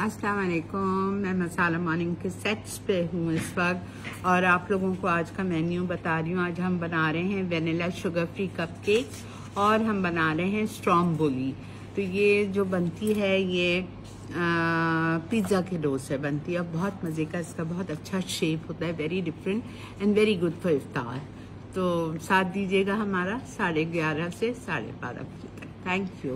असलकुम मैं मसाला मॉर्निंग के सेट्स पे हूँ इस वक्त और आप लोगों को आज का मेन्यू बता रही हूँ। आज हम बना रहे हैं vanilla sugar free cupcake और हम बना रहे हैं स्ट्रॉम्बोली तो ये जो बनती है, ये पिज़्ज़ा के डो से बनती है बहुत मज़े का इसका बहुत अच्छा शेप होता है very different and very good for इफ्तार तो साथ दीजिएगा हमारा साढ़े ग्यारह से साढ़े बारह बजे तक। Thank you